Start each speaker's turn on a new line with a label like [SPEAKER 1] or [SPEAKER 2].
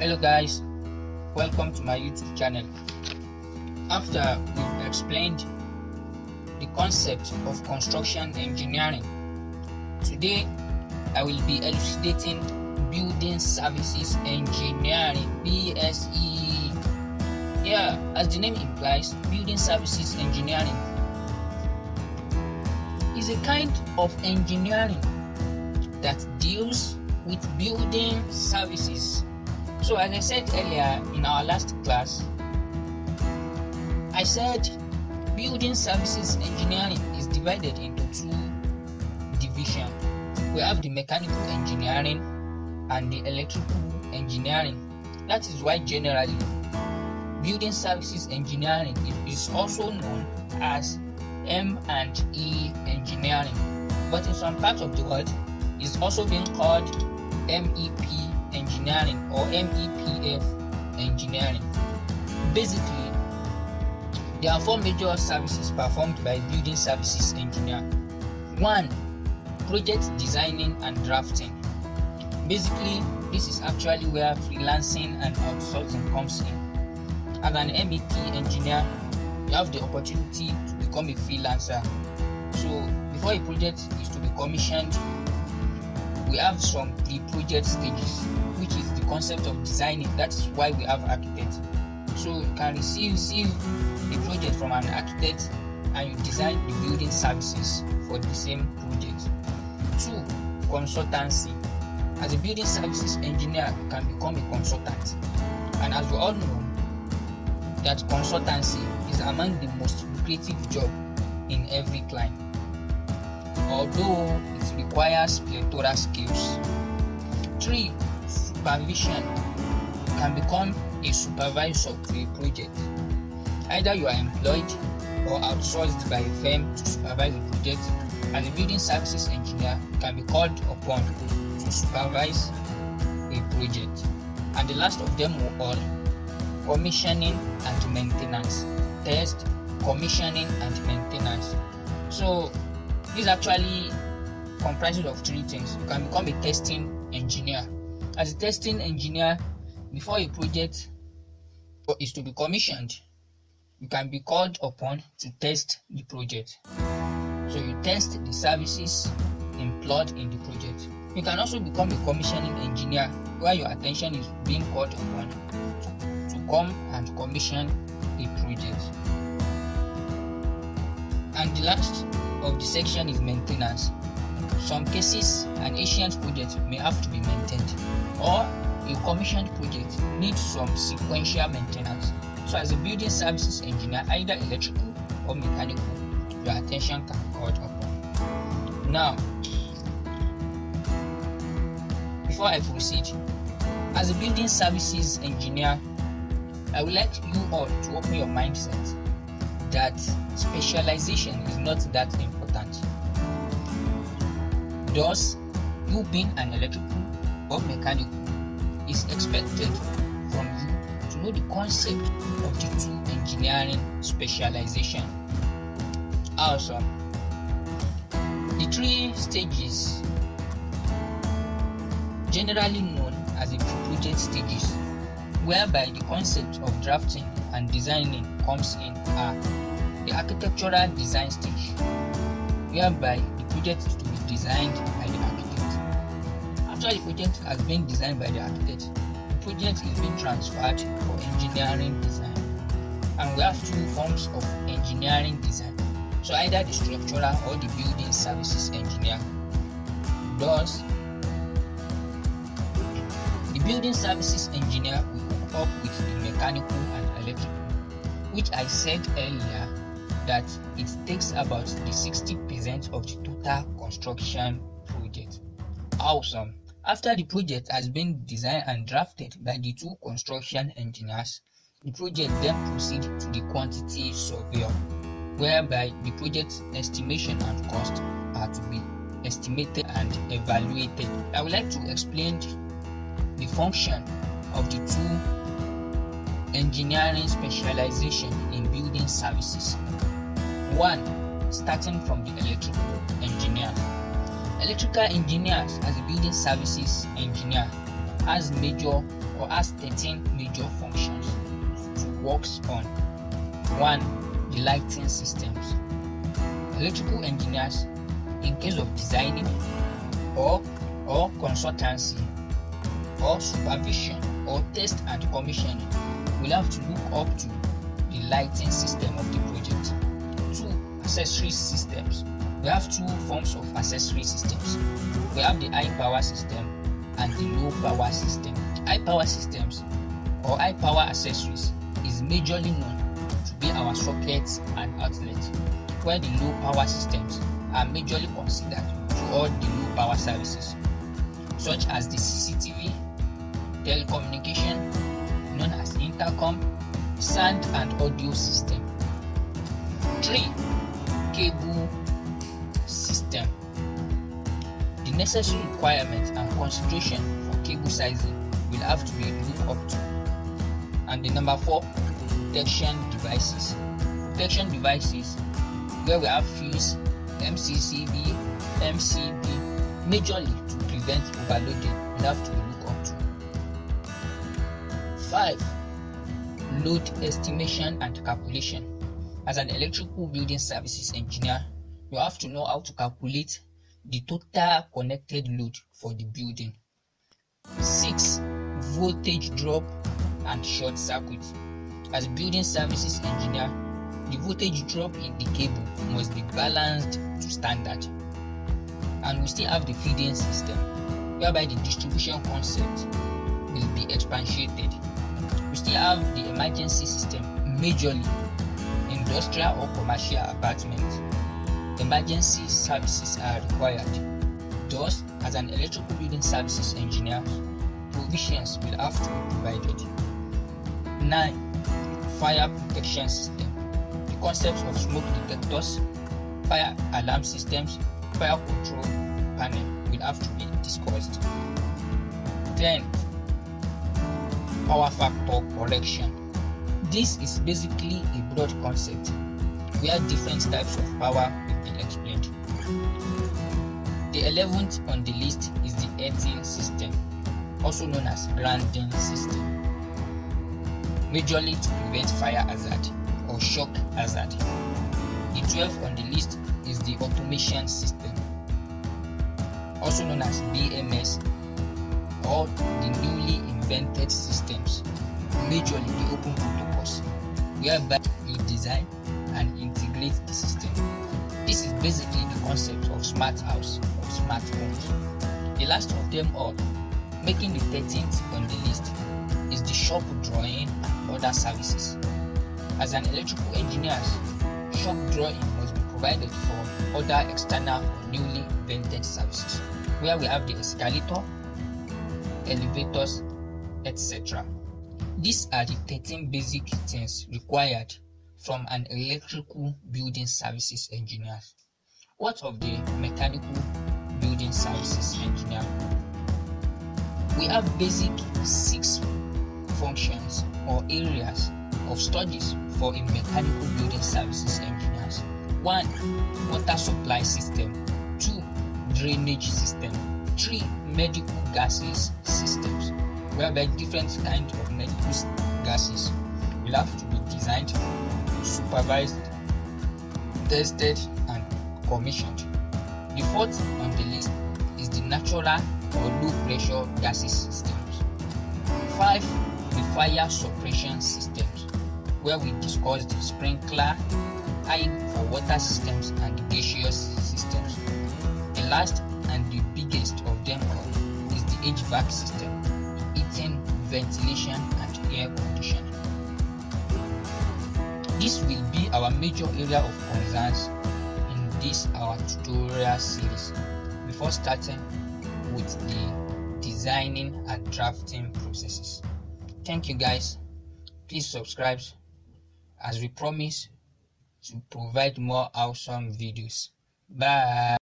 [SPEAKER 1] hello guys. Welcome to my youtube channel. After we've explained the concept of construction engineering today i will be elucidating building services engineering bse yeah as the name implies building services engineering. Is a kind of engineering that deals with building services. So, as I said earlier in our last class, I said building services engineering is divided into two divisions. We have the mechanical engineering and the electrical engineering. That is why generally building services engineering is also known as M and E engineering. But in some parts of the world, it's also being called MEP engineering or MEPF engineering. Basically, there are four major services performed by building services engineer. One, project designing and drafting. Basically, this is actually where freelancing and outsourcing comes in. As an MEP engineer, you have the opportunity to become a freelancer. So, before a project is to be commissioned, we have some pre-project stages which is the concept of designing. That's why we have architects. So you can receive, receive the project from an architect and you design the building services for the same project. Two consultancy. As a building services engineer you can become a consultant. And as we all know that consultancy is among the most lucrative job in every client. Although it requires plethora skills. 3. Supervision. Can become a supervisor to a project. Either you are employed or outsourced by a firm to supervise a project. As a building services engineer, can be called upon to supervise a project. And the last of them were all, commissioning and maintenance. Test, commissioning and maintenance. So this actually comprises of three things. You can become a testing engineer. As a testing engineer, before a project is to be commissioned, you can be called upon to test the project. So you test the services employed in the project. You can also become a commissioning engineer where your attention is being called upon to, come and commission a project. And the last of the section is maintenance. Some cases, an ancient project may have to be maintained, or a commissioned project needs some sequential maintenance. So, as a building services engineer, either electrical or mechanical, your attention can be called upon. Now, before I proceed, as a building services engineer, I would like you all to open your mindset that specialization is not that important. Thus, you being an electrical or mechanical is expected from you to know the concept of the two engineering specialization. Also, the three stages generally known as the project stages whereby the concept of drafting and designing comes in are the architectural design stage, whereby the project is to be designed by the architect. After the project has been designed by the architect, the project is being transferred for engineering design. And we have two forms of engineering design. So either the structural or the building services engineer. Thus, the building services engineer will hook up with the mechanical and electrical which I said earlier that it takes about the 60% of the total construction project. Awesome. After the project has been designed and drafted by the two construction engineers, the project then proceeds to the quantity surveyor, whereby the project estimation and cost are to be estimated and evaluated. I would like to explain the function of the two engineering specialization in building services. 1. Starting from the electrical engineer. Electrical engineers as a building services engineer has major or has 13 major functions. Works on one the lighting systems. Electrical engineers in case of designing or or consultancy or supervision or test and commissioning will have to look up to the lighting system of the project accessory systems we have two forms of accessory systems we have the high power system and the low power system The high power systems or high power accessories is majorly known to be our sockets and outlets, where the low power systems are majorly considered to all the low power services, such as the CCTV, telecommunication, known as intercom, sound and audio system. 3. Cable system. The necessary requirements and consideration for cable sizing will have to be looked up to. And the number four, protection devices. Protection devices, where we have fuse, MCCB, MCB, majorly to prevent overloading, we have to be looked up to. Five, load estimation and calculation. As an electrical building services engineer, you have to know how to calculate the total connected load for the building. 6. Voltage drop and short circuit. As building services engineer, the voltage drop in the cable must be balanced to standard. And we still have the feeding system, whereby the distribution concept will be expatiated. We still have the emergency system, majorly industrial or commercial apartments. Emergency services are required. Thus, as an electrical building services engineer, provisions will have to be provided. 9. Fire protection system. The concepts of smoke detectors, fire alarm systems, fire control panel will have to be discussed. 10. Power factor correction. This is basically a broad concept where different types of power will be explained. The 11th on the list is the earthing system, also known as grounding system majorly to prevent fire hazard or shock hazard. The 12th on the list is the automation system, also known as BMS, or the newly invented systems, majorly the open protocols, whereby you design and integrate the system. This is basically the concept of smart house or smart homes. The last of them all, making the 13th on the list, is the shop drawing and other services. As an electrical engineer, shop drawing must be provided for other external or newly invented services, where we have the escalator, elevators, etc. These are the 13 basic things required from an electrical building services engineer. What of the mechanical building services engineer? We have basic six functions or areas of studies for a mechanical building services engineer. 1. Water supply system 2. Drainage system 3. Medical gases systems whereby different kinds of medical gases will have to be designed, supervised, tested and commissioned. The fourth on the list is the natural or low pressure gases systems. 5 the fire suppression systems, where we discussed the sprinkler, pipe for water systems, and gaseous systems. The last and the biggest of them all is the HVAC system, heating, ventilation, and air conditioning. This will be our major area of concerns in this our tutorial series before starting with the designing and drafting processes. Thank you guys. Please subscribe as we promise to provide more awesome videos. Bye.